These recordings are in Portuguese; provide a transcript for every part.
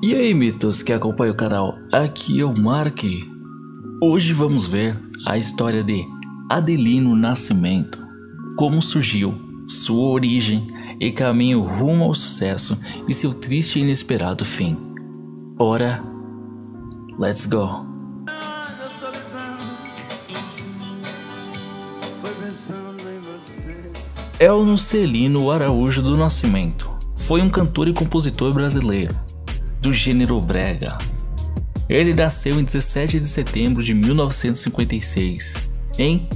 E aí, mitos que acompanham o canal, aqui é o Mark. Hoje vamos ver a história de Adelino Nascimento, como surgiu, sua origem e caminho rumo ao sucesso e seu triste e inesperado fim. Bora, let's go! Elno Celino Araújo do Nascimento foi um cantor e compositor brasileiro, do gênero brega. Ele nasceu em 17 de setembro de 1956, em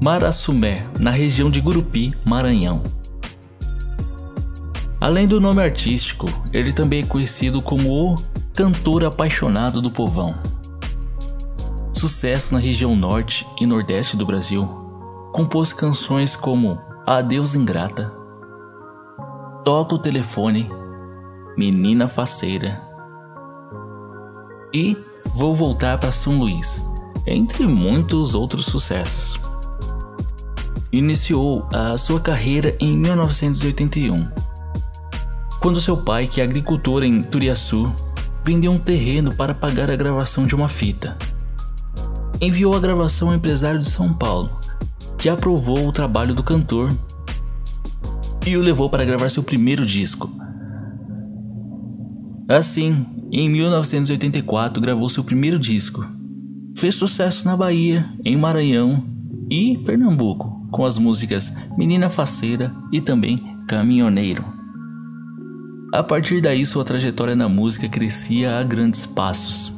Marassumé, na região de Gurupi, Maranhão. Além do nome artístico, ele também é conhecido como o cantor apaixonado do povão. Sucesso na região norte e nordeste do Brasil, compôs canções como Adeus Ingrata, Toca o Telefone, Menina Faceira e Vou Voltar para São Luís, entre muitos outros sucessos. Iniciou a sua carreira em 1981, quando seu pai, que é agricultor em Turiaçu, vendeu um terreno para pagar a gravação de uma fita. Enviou a gravação ao empresário de São Paulo, que aprovou o trabalho do cantor e o levou para gravar seu primeiro disco. Assim, em 1984 gravou seu primeiro disco. Fez sucesso na Bahia, em Maranhão e Pernambuco, com as músicas Menina Faceira e também Caminhoneiro. A partir daí, sua trajetória na música crescia a grandes passos.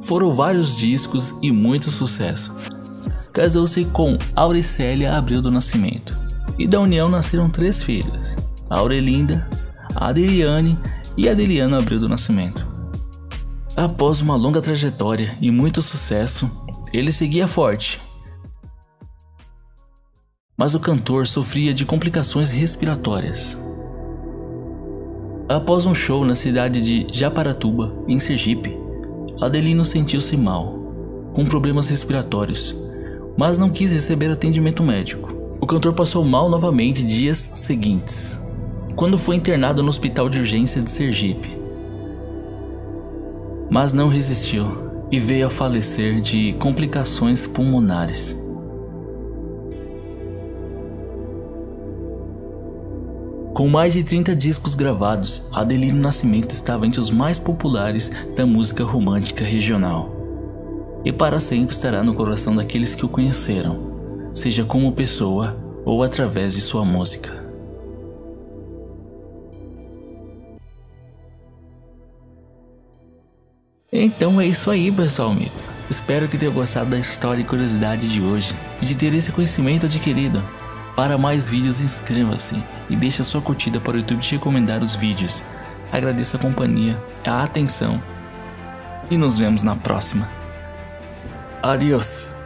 Foram vários discos e muito sucesso. Casou-se com Auricélia Abreu do Nascimento e da união nasceram três filhas: Aurelinda, Adeliane e Adeliano Abreu do Nascimento. Após uma longa trajetória e muito sucesso, ele seguia forte. Mas o cantor sofria de complicações respiratórias. Após um show na cidade de Japaratuba, em Sergipe, Adelino sentiu-se mal, com problemas respiratórios, mas não quis receber atendimento médico. O cantor passou mal novamente dias seguintes, quando foi internado no hospital de urgência de Sergipe. Mas não resistiu e veio a falecer de complicações pulmonares. Com mais de 30 discos gravados, Adelino Nascimento estava entre os mais populares da música romântica regional. E para sempre estará no coração daqueles que o conheceram seja como pessoa ou através de sua música. Então é isso aí, pessoal mito. Espero que tenha gostado da história e curiosidade de hoje e de ter esse conhecimento adquirido. Para mais vídeos, inscreva-se e deixe a sua curtida para o YouTube te recomendar os vídeos. Agradeço a companhia, a atenção e nos vemos na próxima. Adiós!